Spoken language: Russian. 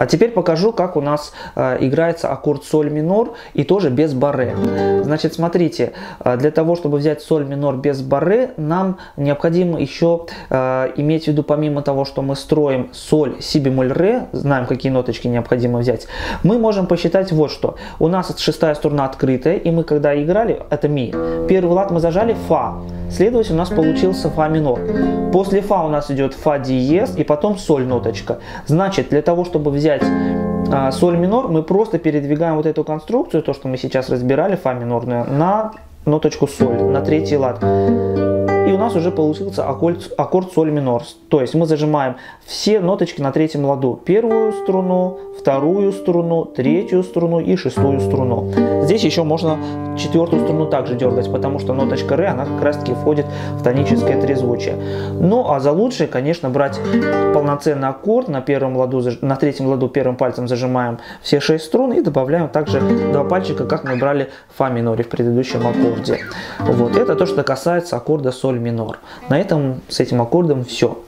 А теперь покажу, как у нас э, играется аккорд соль минор и тоже без барре. Значит, смотрите, э, для того, чтобы взять соль минор без барре, нам необходимо еще э, иметь в виду, помимо того, что мы строим соль, си бемоль, ре, знаем, какие ноточки необходимо взять, мы можем посчитать вот что. У нас шестая струна открытая, и мы когда играли, это ми, первый лад мы зажали фа, следовательно, у нас получился фа минор. После фа у нас идет фа диез и потом соль ноточка. Значит, для того, чтобы взять а, соль минор, мы просто передвигаем вот эту конструкцию, то, что мы сейчас разбирали, фа минорную, на ноточку соль, на третий лад и у нас уже получился аккорд, аккорд соль минор. То есть мы зажимаем все ноточки на третьем ладу. Первую струну, вторую струну, третью струну и шестую струну. Здесь еще можно четвертую струну также дергать, потому что ноточка ре, она как раз таки входит в тоническое трезвучие. Ну а за лучшее, конечно, брать полноценный аккорд на первом ладу, на третьем ладу первым пальцем зажимаем все шесть струн и добавляем также два пальчика, как мы брали фа миноре в предыдущем аккорде. Вот это то, что касается аккорда соль минор. На этом с этим аккордом все.